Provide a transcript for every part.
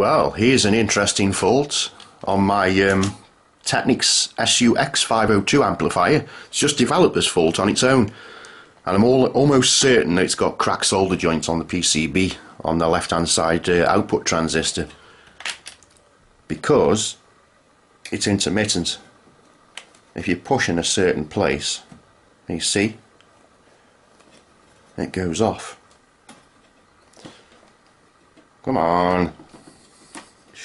Well, here's an interesting fault on my um, Technics SUX 502 amplifier. It's just developed this fault on its own. And I'm all, almost certain that it's got cracked solder joints on the PCB on the left hand side uh, output transistor. Because it's intermittent. If you push in a certain place, you see, it goes off. Come on.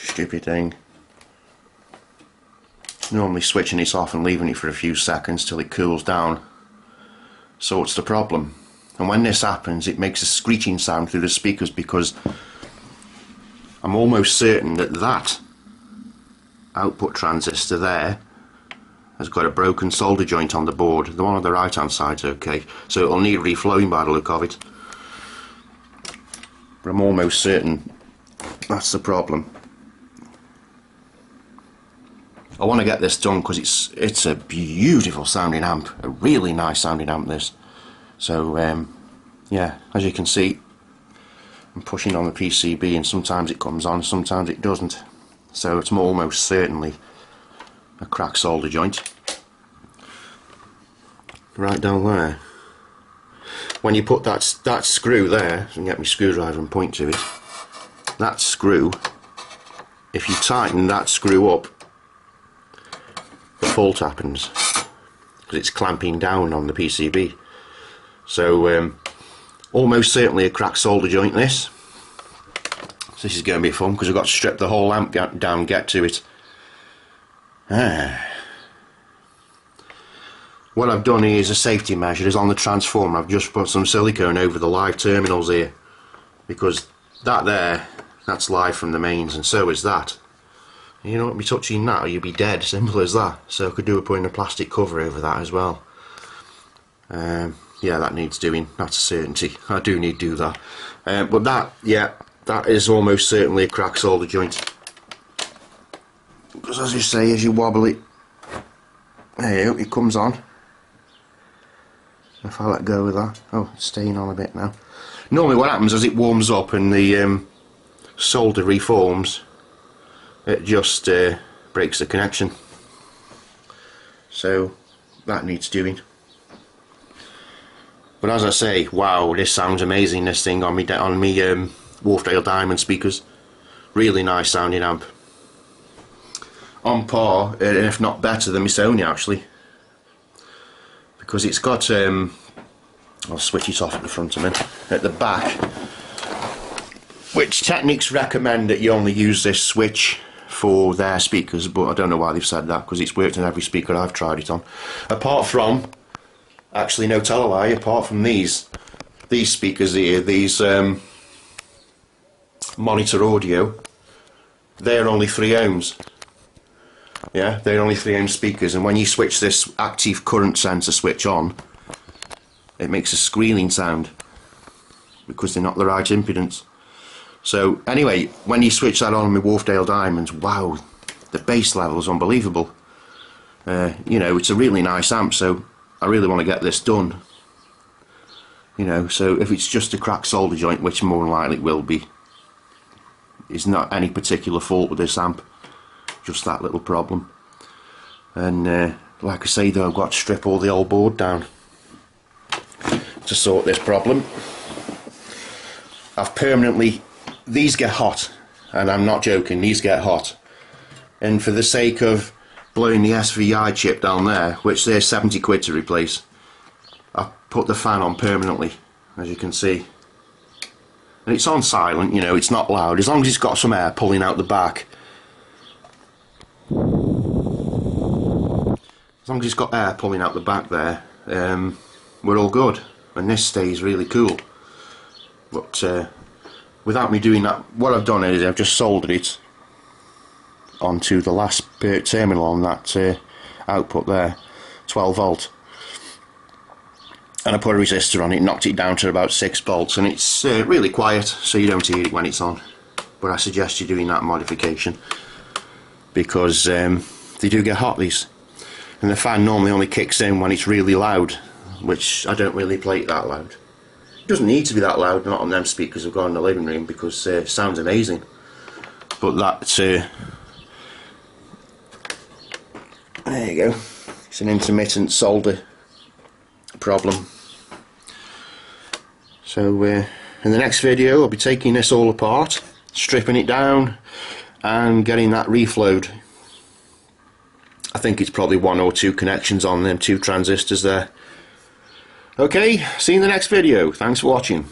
Stupid thing. Normally switching it off and leaving it for a few seconds till it cools down. So what's the problem? And when this happens it makes a screeching sound through the speakers because I'm almost certain that that output transistor there has got a broken solder joint on the board. The one on the right hand side's okay. So it'll need reflowing by the look of it. But I'm almost certain that's the problem. I want to get this done because it's it's a beautiful sounding amp, a really nice sounding amp this. So um, yeah, as you can see, I'm pushing on the PCB and sometimes it comes on, sometimes it doesn't. So it's almost certainly a cracked solder joint. Right down there. When you put that that screw there, so I get my screwdriver and point to it. That screw, if you tighten that screw up, fault happens because it's clamping down on the PCB. So um, almost certainly a cracked solder joint this. So this is going to be fun because I've got to strip the whole lamp down get to it. Ah. What I've done here is a safety measure is on the transformer I've just put some silicone over the live terminals here because that there that's live from the mains and so is that you don't be touching that or you'll be dead. Simple as that. So I could do with putting a plastic cover over that as well. Um, yeah that needs doing. That's a certainty. I do need to do that. Um, but that yeah that is almost certainly a crack solder joint. Because as you say as you wobble it there you go, it comes on. If I let go of that. Oh it's staying on a bit now. Normally what happens as it warms up and the um, solder reforms it just uh, breaks the connection. So that needs doing. But as I say wow this sounds amazing this thing on me on me um, Wharfedale Diamond speakers. Really nice sounding amp. On par and if not better than my Sony actually. Because it's got um, I'll switch it off at the front a minute at the back which Technics recommend that you only use this switch for their speakers but I don't know why they've said that because it's worked on every speaker I've tried it on. Apart from actually no tell a lie apart from these these speakers here these um, monitor audio they're only 3 ohms. Yeah they're only 3 ohm speakers and when you switch this active current sensor switch on it makes a squealing sound because they're not the right impedance so anyway when you switch that on with Wharfedale Diamonds wow the bass level is unbelievable. Uh, you know it's a really nice amp so I really want to get this done. You know so if it's just a cracked solder joint which more than likely it will be it's not any particular fault with this amp just that little problem. And uh, like I say though I've got to strip all the old board down to sort this problem. I've permanently these get hot and I'm not joking these get hot. And for the sake of blowing the SVI chip down there which they're 70 quid to replace I put the fan on permanently as you can see. And it's on silent you know it's not loud as long as it's got some air pulling out the back. As long as it's got air pulling out the back there um, we're all good. And this stays really cool. But uh, without me doing that what I've done is I've just soldered it onto the last terminal on that uh, output there 12 volt. And I put a resistor on it knocked it down to about 6 volts and it's uh, really quiet so you don't hear it when it's on. But I suggest you doing that modification because um, they do get hot these. And the fan normally only kicks in when it's really loud which I don't really play it that loud it doesn't need to be that loud not on them speakers I've got in the living room because uh, it sounds amazing. But that uh, there you go. It's an intermittent solder problem. So uh, in the next video I'll be taking this all apart stripping it down and getting that reflowed. I think it's probably one or two connections on them two transistors there okay see you in the next video. Thanks for watching